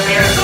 America.